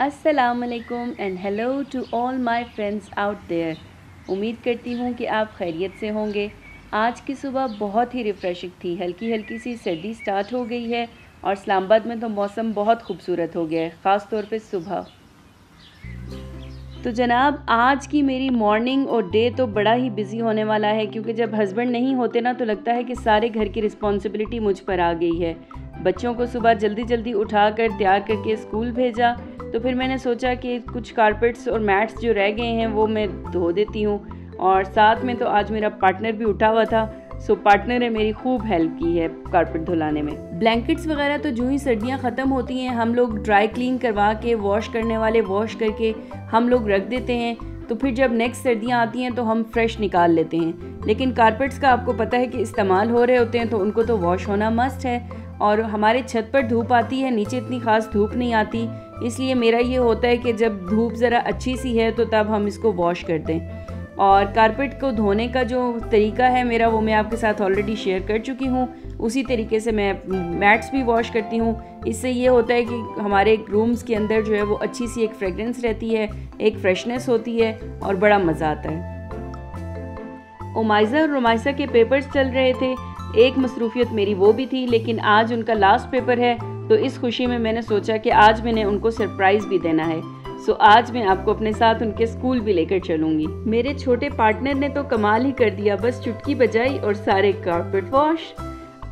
असलकुम and hello to all my friends out there उम्मीद करती हूँ कि आप खैरियत से होंगे। आज की सुबह बहुत ही रिफ़्रेशिंग थी। हल्की हल्की सी सर्दी स्टार्ट हो गई है और इस्लामाबाद में तो मौसम बहुत खूबसूरत हो गया है ख़ास तौर पे सुबह। तो जनाब, आज की मेरी मॉर्निंग और डे तो बड़ा ही बिज़ी होने वाला है क्योंकि जब हस्बैंड नहीं होते ना तो लगता है कि सारे घर की रिस्पॉन्सिबिलिटी मुझ पर आ गई है। बच्चों को सुबह जल्दी जल्दी उठा कर तैयार करके स्कूल भेजा तो फिर मैंने सोचा कि कुछ कारपेट्स और मैट्स जो रह गए हैं, वो मैं धो देती हूँ। और साथ में तो आज मेरा पार्टनर भी उठा हुआ था। सो पार्टनर ने मेरी खूब हेल्प की है कारपेट धुलाने में। ब्लैंकेट्स वगैरह तो जो ही सर्दियाँ ख़त्म होती हैं, हम लोग ड्राई क्लीन करवा के वॉश करने वाले वॉश करके हम लोग रख देते हैं। तो फिर जब नेक्स्ट सर्दियाँ आती हैं तो हम फ्रेश निकाल लेते हैं। लेकिन कारपेट्स का आपको पता है कि इस्तेमाल हो रहे होते हैं तो उनको तो वॉश होना मस्ट है। और हमारे छत पर धूप आती है, नीचे इतनी ख़ास धूप नहीं आती। इसलिए मेरा ये होता है कि जब धूप ज़रा अच्छी सी है तो तब हम इसको वॉश कर दें और कारपेट को धोने का जो तरीका है मेरा, वो मैं आपके साथ ऑलरेडी शेयर कर चुकी हूँ। उसी तरीके से मैं मैट्स भी वॉश करती हूँ। इससे ये होता है कि हमारे रूम्स के अंदर जो है वो अच्छी सी एक फ्रेगरेंस रहती है, एक फ्रेशनेस होती है और बड़ा मज़ा आता है। ओमाइज़ा और रोमाइसा के पेपर्स चल रहे थे। एक मसरूफियत मेरी वो भी थी, लेकिन आज उनका लास्ट पेपर है। तो इस खुशी में मैंने सोचा कि आज मैंने उनको सरप्राइज़ भी देना है। सो आज मैं आपको अपने साथ उनके स्कूल भी लेकर चलूँगी। मेरे छोटे पार्टनर ने तो कमाल ही कर दिया, बस चुटकी बजाई और सारे कारपेट वॉश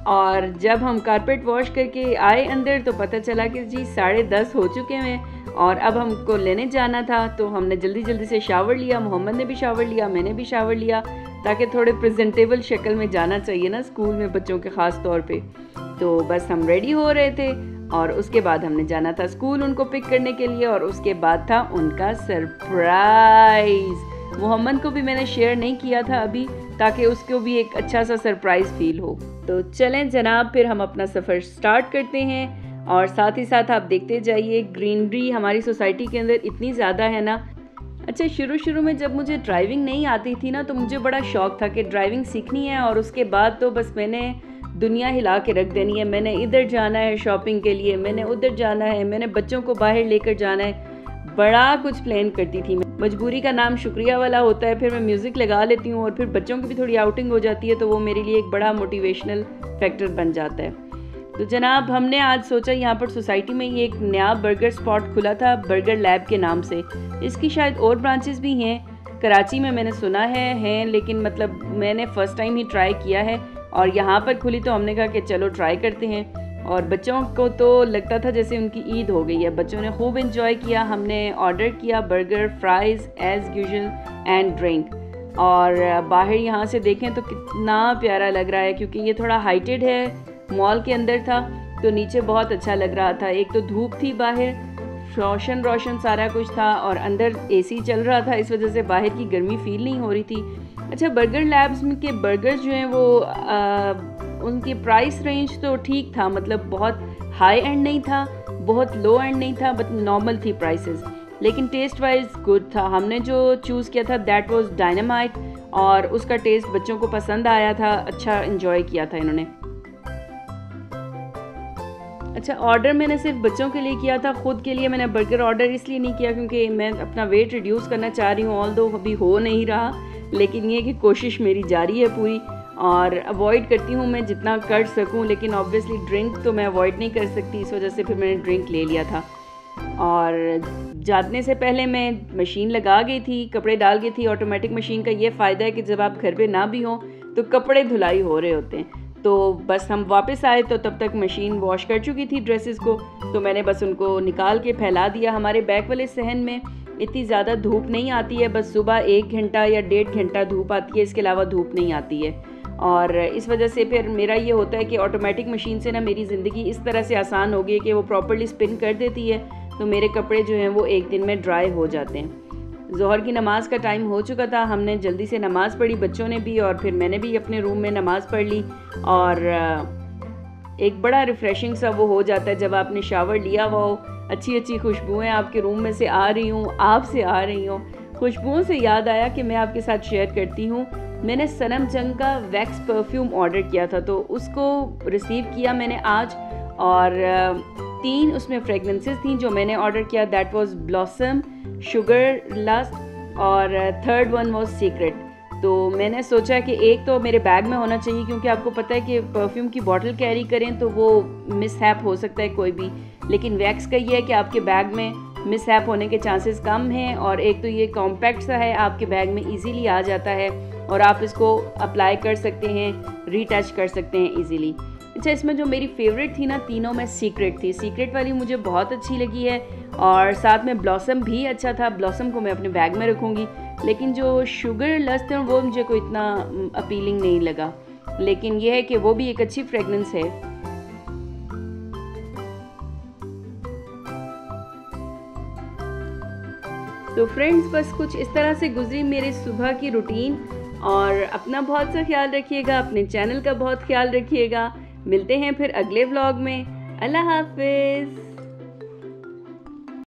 और जब हम कारपेट वॉश करके आए अंदर तो पता चला कि जी, साढ़े दस हो चुके हैं और अब हमको लेने जाना था। तो हमने जल्दी जल्दी से शावर लिया, मोहम्मद ने भी शावर लिया, मैंने भी शावर लिया। ताकि थोड़े प्रेजेंटेबल शक्ल में जाना चाहिए ना स्कूल में बच्चों के ख़ास तौर पे। तो बस हम रेडी हो रहे थे और उसके बाद हमने जाना था स्कूल उनको पिक करने के लिए और उसके बाद था उनका सरप्राइज़ मोहम्मद को भी मैंने शेयर नहीं किया था अभी, ताकि उसको भी एक अच्छा सा सरप्राइज़ फील हो। तो चलें जनाब, फिर हम अपना सफ़र स्टार्ट करते हैं और साथ ही साथ आप देखते जाइए ग्रीनरी हमारी सोसाइटी के अंदर इतनी ज़्यादा है ना अच्छा शुरू शुरू में जब मुझे ड्राइविंग नहीं आती थी ना तो मुझे बड़ा शौक था कि ड्राइविंग सीखनी है और उसके बाद तो बस मैंने दुनिया हिला के रख देनी है। मैंने इधर जाना है शॉपिंग के लिए, मैंने उधर जाना है, मैंने बच्चों को बाहर लेकर जाना है। बड़ा कुछ प्लान करती थी मैं। मजबूरी का नाम शुक्रिया वाला होता है, फिर मैं म्यूज़िक लगा लेती हूँ और फिर बच्चों की भी थोड़ी आउटिंग हो जाती है तो वो मेरे लिए एक बड़ा मोटिवेशनल फैक्टर बन जाता है। तो जनाब, हमने आज सोचा यहाँ पर सोसाइटी में ये एक नया बर्गर स्पॉट खुला था, बर्गर लैब के नाम से। इसकी शायद और ब्रांचेस भी हैं। कराची में मैंने सुना है, हैं, लेकिन मतलब मैंने फ़र्स्ट टाइम ही ट्राई किया है और यहाँ पर खुली तो हमने कहा कि चलो ट्राई करते हैं। और बच्चों को तो लगता था जैसे उनकी ईद हो गई है। बच्चों ने खूब इन्जॉय किया, हमने ऑर्डर किया burger fries as usual and drink और बाहर यहाँ से देखें तो कितना प्यारा लग रहा है क्योंकि ये थोड़ा हाइटेड है। मॉल के अंदर था तो नीचे बहुत अच्छा लग रहा था। एक तो धूप थी बाहर रोशन रोशन सारा कुछ था और अंदर एसी चल रहा था इस वजह से बाहर की गर्मी फील नहीं हो रही थी। अच्छा बर्गर लैब्स के बर्गर जो हैं वो आ, उनकी प्राइस रेंज तो ठीक था मतलब बहुत हाई एंड नहीं था बहुत लो एंड नहीं था बट नॉर्मल थी प्राइसेस लेकिन टेस्ट वाइज गुड था। हमने जो चूज़ किया था दैट वाज डायनामाइट और उसका टेस्ट बच्चों को पसंद आया था अच्छा इन्जॉय किया था इन्होंने। अच्छा ऑर्डर मैंने सिर्फ़ बच्चों के लिए किया था, ख़ुद के लिए मैंने बर्गर ऑर्डर इसलिए नहीं किया क्योंकि मैं अपना वेट रिड्यूस करना चाह रही हूँ ऑल दो अभी हो नहीं रहा, लेकिन ये कि कोशिश मेरी जारी है पूरी और अवॉइड करती हूँ मैं जितना कर सकूँ, लेकिन ऑब्वियसली ड्रिंक तो मैं अवॉइड नहीं कर सकती, इस वजह से फिर मैंने ड्रिंक ले लिया था। और जाने से पहले मैं मशीन लगा गई थी, कपड़े डाल गई थी ऑटोमेटिक मशीन का ये फ़ायदा है कि जब आप घर पे ना भी हों तो कपड़े धुलाई हो रहे होते हैं। तो बस हम वापस आए तो तब तक मशीन वॉश कर चुकी थी ड्रेसेस को। तो मैंने बस उनको निकाल के फैला दिया हमारे बैक वाले सहन में। इतनी ज़्यादा धूप नहीं आती है, बस सुबह एक घंटा या डेढ़ घंटा धूप आती है, इसके अलावा धूप नहीं आती है। और इस वजह से फिर मेरा ये होता है कि ऑटोमेटिक मशीन से ना मेरी ज़िंदगी इस तरह से आसान हो गई है कि वो प्रॉपरली स्पिन कर देती है। तो मेरे कपड़े जो हैं वो एक दिन में ड्राई हो जाते हैं। जहर की नमाज़ का टाइम हो चुका था। हमने जल्दी से नमाज़ पढ़ी बच्चों ने भी और फिर मैंने भी अपने रूम में नमाज़ पढ़ ली और एक बड़ा रिफ़्रेशिंग सा वो हो जाता है जब आपने शावर लिया हुआ हो। अच्छी अच्छी खुशबुएँ आपके रूम में से आ रही हूँ आपसे आ रही हूँ। खुशबुओं से याद आया कि मैं आपके साथ शेयर करती हूँ। मैंने सनम जंग का वैक्स परफ्यूम ऑर्डर किया था तो उसको रिसीव किया मैंने आज और तीन उसमें फ्रेगनेंसेस थी जो मैंने ऑर्डर किया that was blossom sugar lust और थर्ड वन वाज सीक्रेट तो मैंने सोचा कि एक तो मेरे बैग में होना चाहिए क्योंकि आपको पता है कि परफ्यूम की बॉटल कैरी करें तो वो मिस हो सकता है कोई भी। लेकिन वैक्स का ये है कि आपके बैग में मिस होने के चांसेस कम हैं और एक तो ये कॉम्पैक्ट सा है, आपके बैग में इजीली आ जाता है और आप इसको अप्लाई कर सकते हैं रीटच कर सकते हैं इजीली अच्छा इसमें जो मेरी फेवरेट थी ना, तीनों में सीक्रेट थी। सीक्रेट वाली मुझे बहुत अच्छी लगी है और साथ में ब्लॉसम भी अच्छा था। ब्लॉसम को मैं अपने बैग में रखूँगी। लेकिन जो शुगर लस्ट है, वो मुझे कोई इतना अपीलिंग नहीं लगा। लेकिन यह है कि वो भी एक अच्छी फ्रेगनेंस है। तो फ्रेंड्स बस कुछ इस तरह से गुजरी मेरी सुबह की रूटीन और अपना बहुत सा ख्याल रखिएगा, अपने चैनल का बहुत ख्याल रखिएगा। मिलते हैं फिर अगले व्लॉग में। अल्लाह हाफिज़।